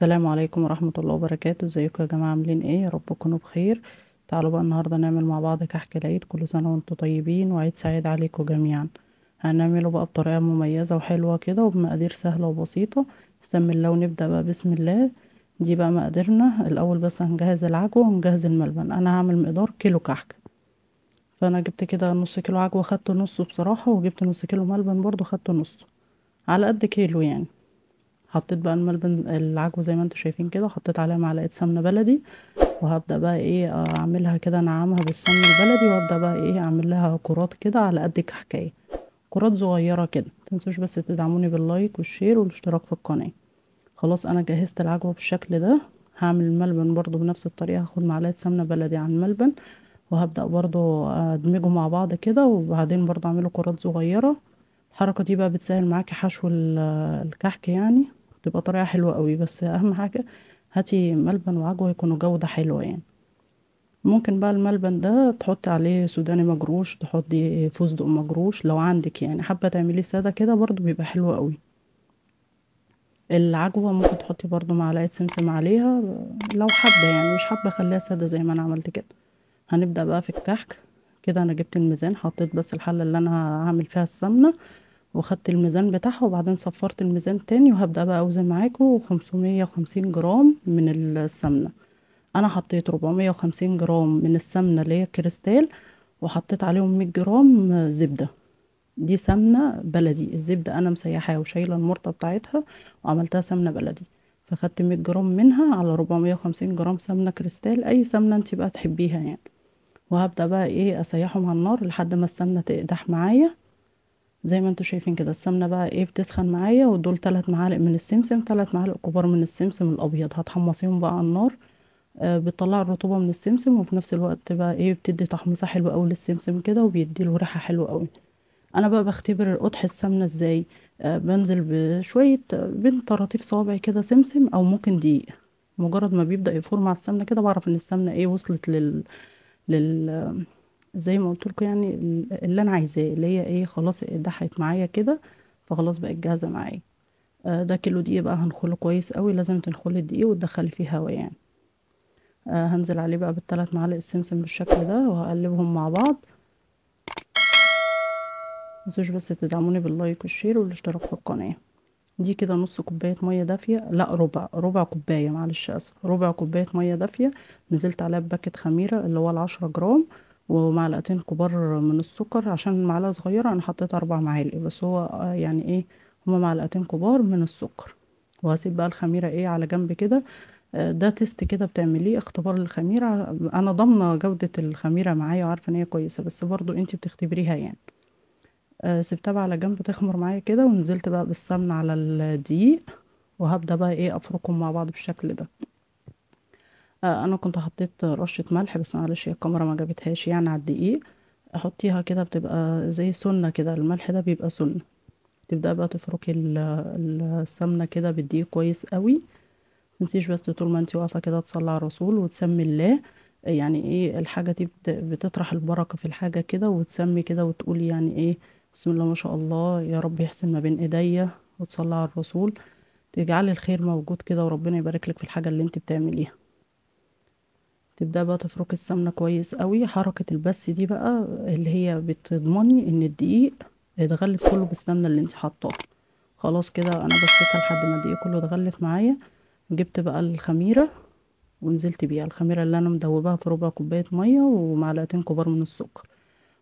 السلام عليكم ورحمة الله وبركاته. ازيكم يا جماعة؟ عاملين إيه؟ يا رب تكونوا بخير. تعالوا بقى النهاردة نعمل مع بعض كحك العيد كل سنة وأنتم طيبين وعيد سعيد عليكم جميعا. هنعمله بقى بطريقة مميزة وحلوة كده وبمقادير سهلة وبسيطة. بسم الله ونبدأ بقى بسم الله. دي بقى مقاديرنا. الأول بس هنجهز العجوة ونجهز الملبن أنا هعمل مقدار كيلو كحك. فأنا جبت كده نص كيلو عجوة خدت نصه بصراحة وجبت نص كيلو ملبن برضو خدت نصه. على قد كيلو يعني. حطيت بقى الملبن العجوة زي ما أنتوا شايفين كده حطيت عليها معلقة سمنة بلدي وهبدأ بقى إيه اعملها كده انعمها بالسمنة البلدي وابدأ بقى إيه اعمل لها كرات كده على قد كحكاية. كرات صغيرة كده متنسوش بس تدعموني بال like وال share والاشتراك في القناة. خلاص أنا جهزت العجوة بالشكل ده هعمل الملبن برضو بنفس الطريقة هاخد معلقة سمنة بلدي على الملبن وهبدأ برضو أدمجهم مع بعض كده وبعدين برضو أعمله كرات صغيرة. الحركة دي بقى بتسهل معاكي حشو الكحك يعني. تبقى طريقة حلوة قوي بس أهم حاجة هاتي ملبن وعجوة يكونوا جودة حلوة يعني. ممكن بقى الملبن ده تحطي عليه سوداني مجروش تحطي فستق مجروش لو عندك يعني. حابة تعمليه سادة كده برضو بيبقى حلو قوي. العجوة ممكن تحطي برضو معلقة سمسم عليها لو حابة يعني. مش حابة خليها سادة زي ما أنا عملت كده. هنبدأ بقى في الكحك. كده أنا جبت الميزان حطيت بس الحلة اللي أنا هعمل فيها السمنة. وخدت الميزان بتاعها وبعدين صفرت الميزان تاني وهبدأ بقى أوزن معاكم خمسمية وخمسين جرام من السمنة. أنا حطيت ربعمية وخمسين جرام من السمنة اللي هي كريستال وحطيت عليهم مية جرام زبدة. دي سمنة بلدي الزبدة أنا مسيحاها وشايلة المورتة بتاعتها وعملتها سمنة بلدي. فخدت مية جرام منها على ربعمية وخمسين جرام سمنة كريستال أي سمنة انتي بقى تحبيها يعني. وهبدأ بقى إيه أسيحهم على النار لحد ما السمنة تقدح معايا. زي ما أنتوا شايفين كده. السمنة بقى إيه بتسخن معايا ودول تلات معالق من السمسم تلات معالق كبار من السمسم الأبيض. هتحمصيهم بقى على النار. آه بتطلع الرطوبة من السمسم وفي نفس الوقت بقى إيه بتدي تحميصة حلوة قوي للسمسم كده وبيدي له ريحة حلوة قوي. أنا بقى بختبر قدح السمنة إزاي؟ آه بنزل بشوية بين طراطيف صوابعي كده سمسم أو ممكن دقيق. مجرد ما بيبدأ يفور مع السمنة كده بعرف إن السمنة إيه وصلت لل لل زي ما قلت لكم يعني اللي أنا عايزاه اللي هي إيه خلاص اتضحت معايا كده فخلاص بقت جاهزة معايا. آه ده كيلو دقيق بقى هنخله كويس قوي لازم تنخلي الدقيق وتدخلي فيه هوا يعني. آه هنزل عليه بقى بالثلاث معالق السمسم بالشكل ده وهقلبهم مع بعض. متنسوش بس تدعموني باللايك والشير والاشتراك في القناة. دي كده نص كوباية مية دافية. لا ربع ربع كوباية معلش آسف. ربع كوباية مية دافية. نزلت عليها ب packet خميرة اللي هو العشرة جرام. ومعلقتين كبار من السكر عشان معلقة صغيرة أنا حطيت أربع معالق بس هو يعني إيه هما معلقتين كبار من السكر. وهسيب بقى الخميرة إيه على جنب كده. ده test كده بتعمليه اختبار للخميره أنا ضامنه جودة الخميرة معايا وعارفة إن هي كويسة بس برضو انتي بتختبريها يعني. سبتها بقى على جنب تخمر معايا كده ونزلت بقى بالسمنة على الدقيق وهبدأ بقى إيه أفركهم مع بعض بالشكل ده. أنا كنت حطيت رشة ملح بس معلش الكاميرا ما جابتهاش يعني على الدقيق. أحطيها كده بتبقى زي سنة كده الملح ده بيبقى سنة. تبدأ بقى تفركي السمنة كده بالدقيق كويس قوي. متنسيش بس طول ما انتي واقفة كده تصلي على الرسول وتسمي الله. يعني إيه الحاجة دي بتطرح البركة في الحاجة كده وتسمي كده وتقولي يعني إيه بسم الله ما شاء الله يا رب يحسن ما بين إيديا وتصلي على الرسول. تجعلي الخير موجود كده وربنا يبارك لك في الحاجة اللي انت بتعمليها. تبدأ بقى تفركي السمنة كويس قوي. حركة البس دي بقى اللي هي بتضمني إن الدقيق يتغلف كله بالسمنة اللي انت حطاها. خلاص كده أنا بسيتها لحد ما الدقيق كله اتغلف معايا. جبت بقى الخميرة ونزلت بيها. الخميرة اللي أنا مدوباها في ربع كوباية مية ومعلقتين كبار من السكر.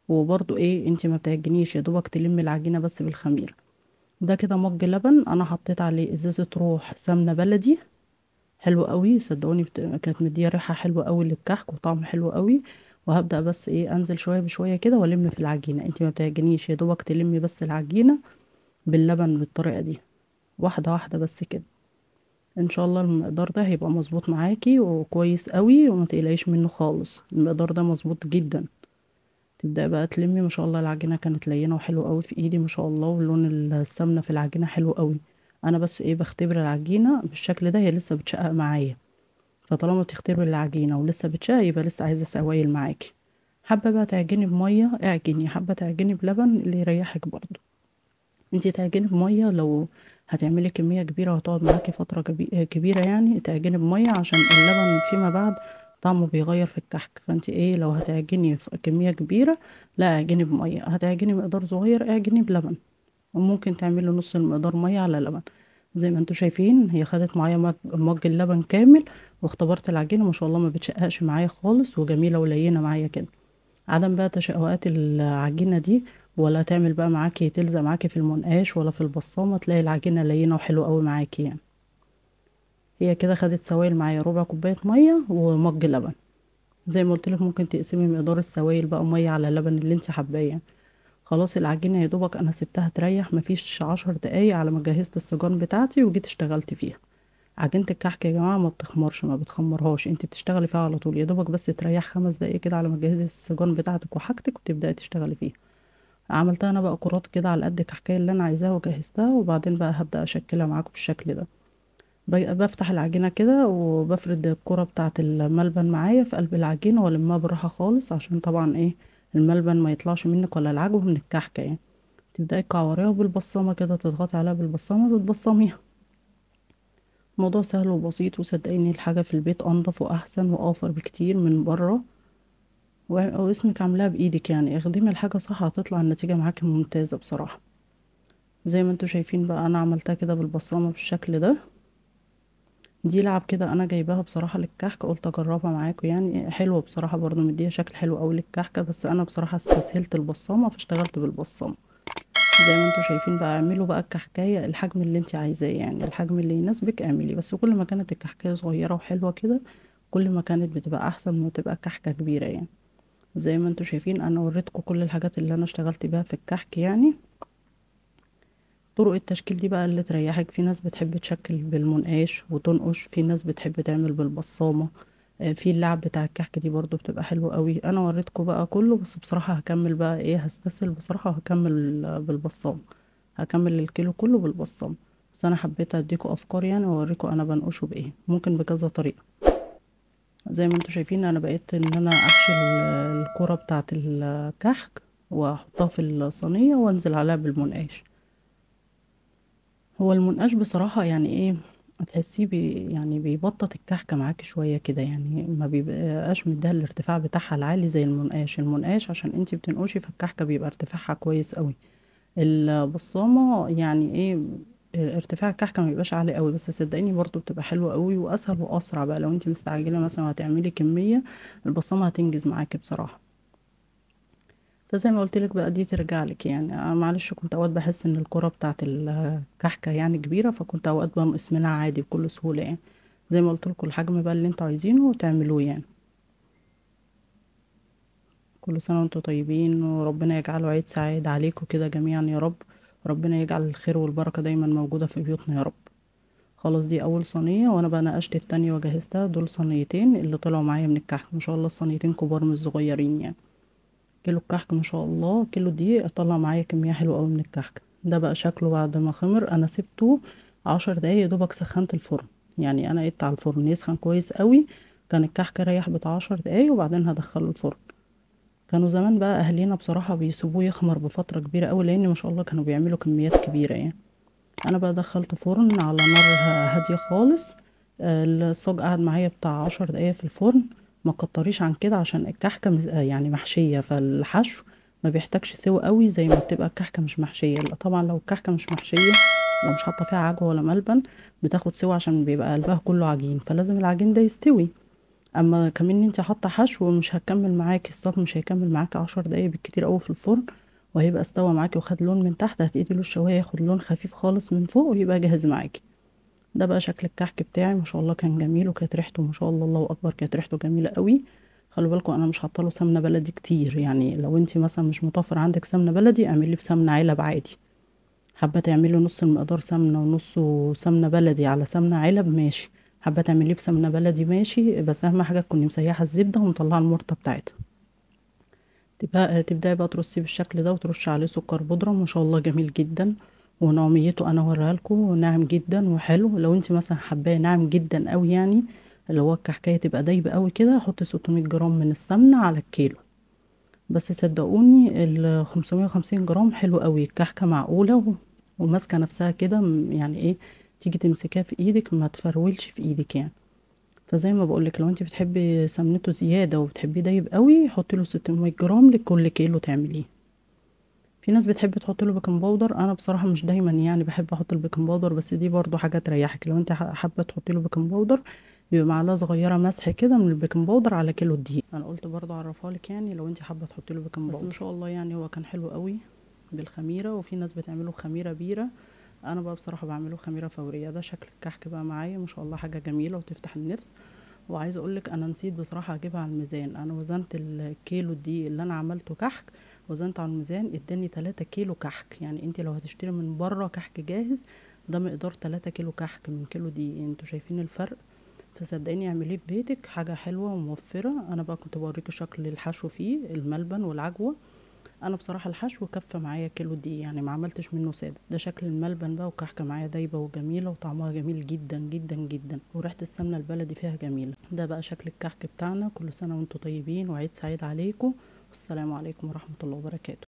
وبرضو إيه انت ما بتعجنيش يا دوبك تلمي العجينة بس بالخميرة. ده كده مج لبن. أنا حطيت عليه إزازة روح سمنة بلدي. حلو قوي صدقوني بت... كانت مدية ريحة حلوة قوي للكحك وطعم حلو قوي. وهبدأ بس إيه أنزل شوية بشوية كده وألم في العجينة. انت ما بتعجنيش يا دوبك تلمي بس العجينة باللبن بالطريقة دي. واحدة واحدة بس كده. إن شاء الله المقدار ده هيبقى مظبوط معاكي وكويس قوي وما تقلقيش منه خالص. المقدار ده مظبوط جدا. تبدأي بقى تلمي ما شاء الله العجينة كانت لينة وحلوة قوي في إيدي ما شاء الله ولون السمنة في العجينة حلو قوي. أنا بس إيه بختبر العجينة بالشكل ده هي لسه بتشقق معايا. فطالما بتختبر العجينة ولسه بتشقق يبقى لسه عايزة سوايل معاكي. حابة بقى تعجني بمية؟ اعجني. حابة تعجني بلبن؟ اللي يريحك برضو انتي تعجني بمية لو هتعملي كمية كبيرة وهتقعد معاكي فترة كبي- كبيرة يعني تعجني بمية عشان اللبن فيما بعد طعمه بيغير في الكحك. فانت إيه لو هتعجني في كمية كبيرة لا اعجني بمية. هتعجني مقدار صغير اعجني بلبن. وممكن تعملي نص المقدار مية على لبن زي ما أنتوا شايفين هي خدت معايا مج اللبن كامل واختبرت العجينة ما شاء الله ما بتشققش معايا خالص وجميلة ولينة معايا كده. عدم بقى تشققات العجينة دي ولا تعمل بقى معاكي تلزق معاكي في المنقاش ولا في البصامة تلاقي العجينة لينة وحلوة قوي معاكي يعني. هي كده خدت سوائل معايا ربع كوباية مية ومج لبن زي ما قلت لك ممكن تقسمي مقدار السوائل بقى مية على اللبن اللي انت حباه يعني. خلاص العجينة يا دوبك أنا سبتها تريح مفيش عشر دقايق على ما جهزت السجان بتاعتي وجيت اشتغلت فيها. عجينة الكحك يا جماعة ما بتخمرش ما بتخمرهاش. انت بتشتغلي فيها على طول يا دوبك بس تريح خمس دقايق كده على ما تجهزي السجان بتاعتك وحاجتك وتبدأي تشتغلي فيها. عملتها أنا بقى كرات كده على قد الكحكايه اللي أنا عايزاها وجهزتها وبعدين بقى هبدأ أشكلها معاكم بالشكل ده. بفتح العجينة كده وبفرد الكرة بتاعة الملبن معايا في قلب العجينة وألمها بالراحة خالص عشان طبعا إيه الملبن ما يطلعش منك ولا العجوة من الكحكة يعني. تبدأي تكوريها بالبصامة كده تضغطي عليها بالبصامة وتبصميها الموضوع سهل وبسيط وصدقيني الحاجة في البيت أنضف وأحسن وأوفر بكتير من بره. واسمك عاملاها بإيدك يعني. اخدمي الحاجة صح هتطلع النتيجة معاكي ممتازة بصراحة. زي ما أنتوا شايفين بقى أنا عملتها كده بالبصامة بالشكل ده. دي لعب كده أنا جايباها بصراحة للكحك قلت أجربها معاكم يعني حلوة بصراحة برضو مديها شكل حلو قوي للكحكة بس أنا بصراحة استسهلت البصامه فاشتغلت بالبصامه زي ما أنتوا شايفين بقى اعملوا بقى الكحكاية الحجم اللي انت عايزاه يعني الحجم اللي يناسبك اعملي بس كل ما كانت الكحكاية صغيرة وحلوة كده كل ما كانت بتبقى أحسن ما تبقى كحكة كبيرة يعني. زي ما أنتوا شايفين أنا وريتكم كل الحاجات اللي أنا اشتغلت بيها في الكحك يعني. طرق التشكيل دي بقى اللي تريحك. في ناس بتحب تشكل بالمنقاش وتنقش في ناس بتحب تعمل بالبصامة. آه، في اللعب بتاع الكحك دي برضو بتبقى حلوة قوي. أنا وريتكم بقى كله بس بصراحة هكمل بقى إيه هستسهل بصراحة وهكمل بالبصامة. هكمل الكيلو كله بالبصامة. بس أنا حبيت اديكم أفكار يعني واوريكم أنا بنقشه بإيه. ممكن بكذا طريقة. زي ما أنتوا شايفين أنا بقيت إن أنا أحشي ال- الكرة بتاعة الكحك وأحطها في الصينية وأنزل عليها بالمنقاش هو المنقاش بصراحة يعني إيه هتحسيه بي يعني بيبطط الكحكة معاكي شوية كده يعني ما بيبقاش مديها الارتفاع بتاعها العالي زي المنقاش. المنقاش عشان انتي بتنقشي فالكحكة بيبقى ارتفاعها كويس قوي. البصامة يعني إيه ارتفاع الكحكة ما بيبقاش عالي قوي بس صدقيني برضو بتبقى حلوة قوي وأسهل وأسرع بقى. لو انتي مستعجلة مثلا وهتعملي كمية البصامة هتنجز معاكي بصراحة. فزي ما قلت لك بقى دي ترجع لك يعني. أنا معلش كنت أوقات بحس إن الكرة بتاعت الكحكة يعني كبيرة فكنت أوقات بنقص منها عادي بكل سهولة يعني. زي ما قلت لكم الحجم بقى اللي أنتوا عايزينه وتعملوه يعني. كل سنة وانتوا طيبين وربنا يجعله عيد سعيد عليكم كده جميعا يا رب. ربنا يجعل الخير والبركة دايما موجودة في بيوتنا يا رب. خلاص دي أول صينية وأنا بقى نقشت التانية وجهزتها. دول صينيتين اللي طلعوا معايا من الكحك. ما شاء الله الصينيتين كبار مش صغيرين يعني. كيلو الكحك ما شاء الله كيلو دقيق طلع معايا كمية حلوة قوي من الكحك. ده بقى شكله بعد ما خمر أنا سبته عشر دقايق دوبك سخنت الفرن. يعني أنا قيت على الفرن يسخن كويس قوي كان الكحك ريح بتاع عشر دقايق وبعدين هدخله الفرن. كانوا زمان بقى اهالينا بصراحة بيسيبوه يخمر بفترة كبيرة قوي لأن ما شاء الله كانوا بيعملوا كميات كبيرة يعني. أنا بقى دخلته فرن على نار هادية خالص. آه، الصاج قعد معايا بتاع عشر دقايق في الفرن. ما كتريش عن كده عشان آه، يعني محشية فالحشو ما بيحتاجش سوا قوي زي ما بتبقى الكحكة مش محشية. لا طبعا لو الكحكة مش محشية لو مش حاطة فيها عجوة ولا ملبن بتاخد سوا عشان بيبقى قلبها كله عجين فلازم العجين ده يستوي. أما كمان انت حاطة حشو مش هتكمل معاكي الصاج مش هيكمل معاكي عشر دقايق بالكتير قوي في الفرن وهيبقى استوى معاكي وخد لون من تحت هتقيدي له الشواية ياخد لون خفيف خالص من فوق ويبقى جاهز معاكي. ده بقى شكل الكحك بتاعي ما شاء الله كان جميل وكانت ريحته ما شاء الله الله أكبر كانت ريحته جميلة قوي. خلوا بالكم أنا مش حاطه له سمنة بلدي كتير يعني لو انت مثلا مش متوفر عندك سمنة بلدي اعملي بسمنة علب عادي. حابة تعملي نص المقدار سمنة ونصه سمنة بلدي على سمنة علب ماشي. حابة تعمليه بسمنة بلدي ماشي. بس اهم حاجة تكوني مسيحة الزبدة ومطلعة المرطه بتاعتها. تبقى تبدأي بقى ترصيه بالشكل ده وترشي عليه سكر بودرة ما شاء الله جميل جدا. ونعوميته أنا هوريها لكم ناعم جدا وحلو. لو أنت مثلا حباه ناعم جدا قوي يعني اللي هو الكحكايه تبقى دايبة قوي كده حطي 600 جرام من السمنة على الكيلو. بس صدقوني ال 550 جرام حلو قوي الكحكة معقولة وماسكة نفسها كده يعني إيه تيجي تمسكيها في إيدك ما تفرولش في إيدك يعني. فزي ما بقولك لو أنت بتحبي سمنته زيادة وبتحبيه دايب قوي حطي له 600 جرام لكل كيلو تعمليه. في ناس بتحب تحط له baking powder أنا بصراحة مش دايما يعني بحب أحط ال baking powder بس دي برضو حاجة تريحك. لو أنت حابة تحطي له baking powder بيبقى معلقة صغيرة مسح كده من ال baking powder على كيلو دقيق أنا قلت برضو أعرفها لك يعني لو أنت حابة تحطي له baking powder بس ما شاء الله يعني هو كان حلو قوي بالخميرة وفي ناس بتعمله خميره بيرة. أنا بقى بصراحة بعمله خميره فورية. ده شكل الكحك بقى معايا ما شاء الله حاجة جميلة وتفتح النفس. وعايزه أقول لك أنا نسيت بصراحة أجيبها على الميزان. أنا وزنت الكيلو دي اللي أنا عملته كحك وزنت على الميزان اداني 3 كيلو كحك. يعني انت لو هتشتري من بره كحك جاهز ده مقدار 3 كيلو كحك من كيلو دي. أنتوا شايفين الفرق؟ فصدقيني اعمليه في بيتك حاجة حلوة وموفرة. أنا بقى كنت بوريكي شكل الحشو فيه الملبن والعجوة. أنا بصراحة الحشو كفى معايا كيلو دي يعني ما عملتش منه سادة. ده شكل الملبن بقى وكحكة معايا دايبة وجميلة وطعمها جميل جدا جدا جدا. وريحة السمنة البلدي فيها جميلة. ده بقى شكل الكحك بتاعنا. كل سنة وأنتم طيبين وعيد سعيد عليكم. والسلام عليكم ورحمة الله وبركاته.